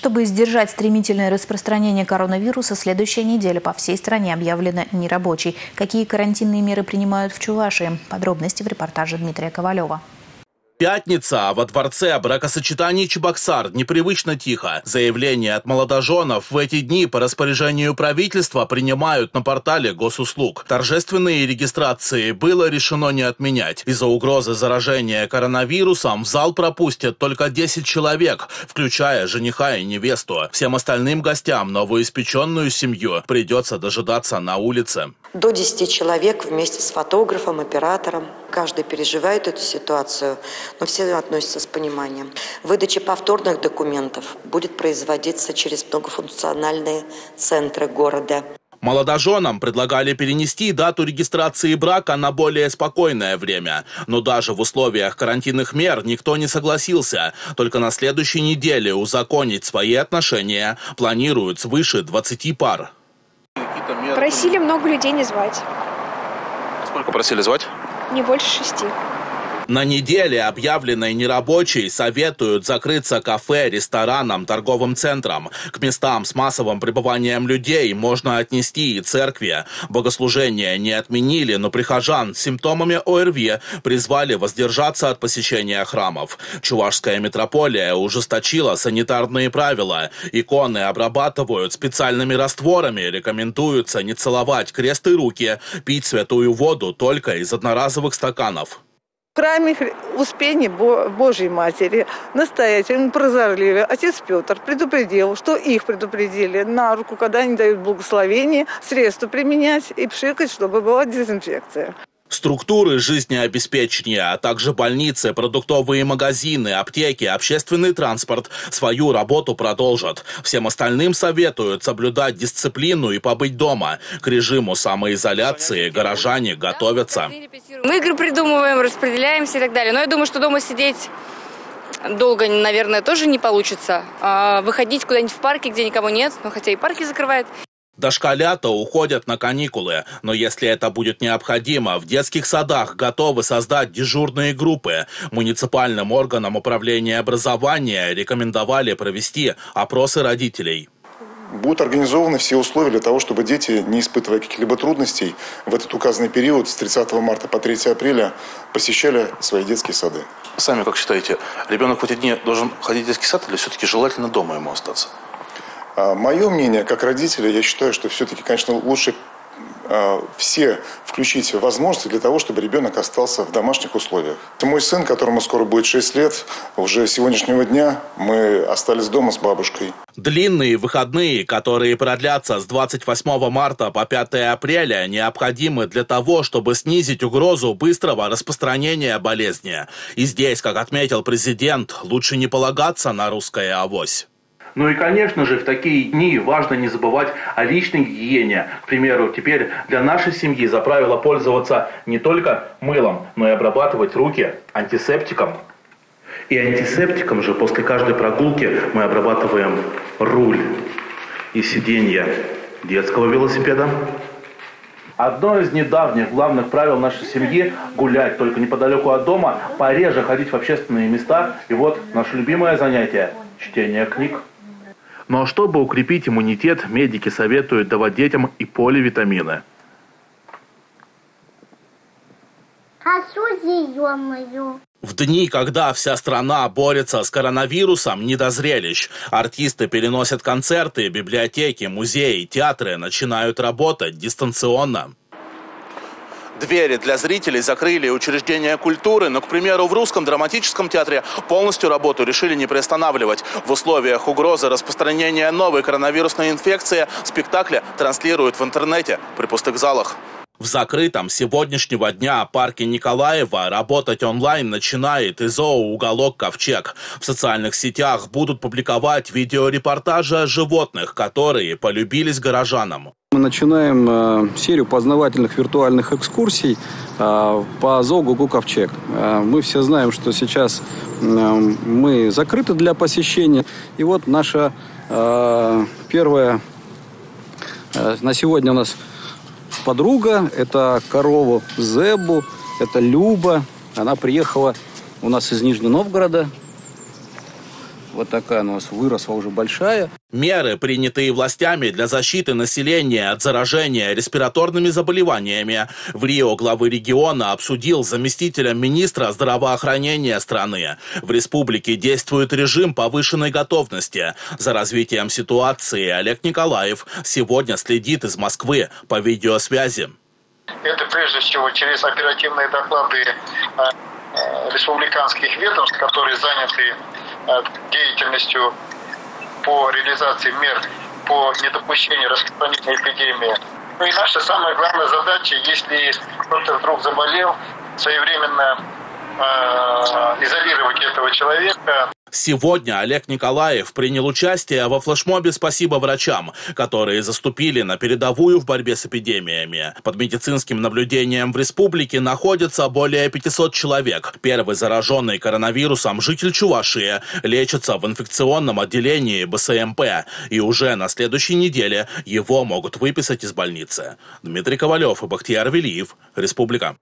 Чтобы сдержать стремительное распространение коронавируса, следующая неделя по всей стране объявлена нерабочей. Какие карантинные меры принимают в Чувашии? Подробности в репортаже Дмитрия Ковалева. Пятница. Во дворце бракосочетаний Чебоксар непривычно тихо. Заявления от молодоженов в эти дни по распоряжению правительства принимают на портале госуслуг. Торжественные регистрации было решено не отменять. Из-за угрозы заражения коронавирусом в зал пропустят только 10 человек, включая жениха и невесту. Всем остальным гостям новоиспеченную семью придется дожидаться на улице. До 10 человек вместе с фотографом, оператором. Каждый переживает эту ситуацию но все относятся с пониманием. Выдача повторных документов будет производиться через многофункциональные центры города. Молодоженам предлагали перенести дату регистрации брака на более спокойное время. Но даже в условиях карантинных мер никто не согласился. Только на следующей неделе узаконить свои отношения планируют свыше 20 пар. Просили много людей не звать. Сколько просили звать? Не больше шести. На неделе, объявленной нерабочей, советуют закрыться кафе, ресторанам, торговым центрам. К местам с массовым пребыванием людей можно отнести и церкви. Богослужения не отменили, но прихожан с симптомами ОРВИ призвали воздержаться от посещения храмов. Чувашская метрополия ужесточила санитарные правила. Иконы обрабатывают специальными растворами. Рекомендуется не целовать крест и руки, пить святую воду только из одноразовых стаканов. Храме Успения Божьей Матери настоятельно прозорливый отец Петр предупредил, что их предупредили на руку, когда они дают благословение, средства применять и пшикать, чтобы была дезинфекция. Структуры жизнеобеспечения, а также больницы, продуктовые магазины, аптеки, общественный транспорт свою работу продолжат. Всем остальным советуют соблюдать дисциплину и побыть дома. К режиму самоизоляции горожане готовятся. Мы игры придумываем, распределяемся и так далее. Но я думаю, что дома сидеть долго, наверное, тоже не получится. А выходить куда-нибудь в парке, где никого нет, но хотя и парки закрывают. Дошколята уходят на каникулы, но если это будет необходимо, в детских садах готовы создать дежурные группы. Муниципальным органам управления образования рекомендовали провести опросы родителей. Будут организованы все условия для того, чтобы дети, не испытывая каких-либо трудностей, в этот указанный период с 30 марта по 3 апреля посещали свои детские сады. Сами как считаете, ребенок в эти дни должен ходить в детский сад или все-таки желательно дома ему остаться? А, Мое мнение, как родителя, я считаю, что все-таки, конечно, лучше а, все включить возможности для того, чтобы ребенок остался в домашних условиях. Мой сын, которому скоро будет 6 лет, уже с сегодняшнего дня мы остались дома с бабушкой. Длинные выходные, которые продлятся с 28 марта по 5 апреля, необходимы для того, чтобы снизить угрозу быстрого распространения болезни. И здесь, как отметил президент, лучше не полагаться на русское авось. Ну и, конечно же, в такие дни важно не забывать о личной гигиене. К примеру, теперь для нашей семьи за правило пользоваться не только мылом, но и обрабатывать руки антисептиком. И антисептиком же после каждой прогулки мы обрабатываем руль и сиденье детского велосипеда. Одно из недавних главных правил нашей семьи – гулять только неподалеку от дома, пореже ходить в общественные места. И вот наше любимое занятие – чтение книг. Но чтобы укрепить иммунитет, медики советуют давать детям и поливитамины. В дни, когда вся страна борется с коронавирусом, не до зрелищ. Артисты переносят концерты, библиотеки, музеи, театры начинают работать дистанционно. Двери для зрителей закрыли учреждения культуры, но, к примеру, в Русском драматическом театре полностью работу решили не приостанавливать. В условиях угрозы распространения новой коронавирусной инфекции спектакли транслируют в интернете при пустых залах. В закрытом сегодняшнего дня парке Николаева работать онлайн начинает и зооуголок «Ковчег». В социальных сетях будут публиковать видеорепортажи о животных, которые полюбились горожанам. Мы начинаем э, серию познавательных виртуальных экскурсий э, по зоогугу «Ковчег». Э, мы все знаем, что сейчас мы закрыты для посещения. И вот наша первая на сегодня у нас подруга. Это корова Зебу, это Люба. Она приехала у нас из Нижнего Новгорода. Вот такая у нас выросла уже большая. Меры, принятые властями для защиты населения от заражения респираторными заболеваниями, в Рио главы региона обсудил заместителем министра здравоохранения страны. В республике действует режим повышенной готовности. За развитием ситуации Олег Николаев сегодня следит из Москвы по видеосвязи. Это прежде всего через оперативные доклады э, республиканских ведомств, которые заняты э, деятельностью по реализации мер по недопущению распространения эпидемии. Ну и наша самая главная задача, если кто-то вдруг заболел, своевременно изолировать этого человека. Сегодня Олег Николаев принял участие во флешмобе «Спасибо врачам», которые заступили на передовую в борьбе с эпидемиями. Под медицинским наблюдением в республике находится более 500 человек. Первый зараженный коронавирусом житель Чувашии лечится в инфекционном отделении БСМП. И уже на следующей неделе его могут выписать из больницы. Дмитрий Ковалев и Бахтияр Велиев. Республика.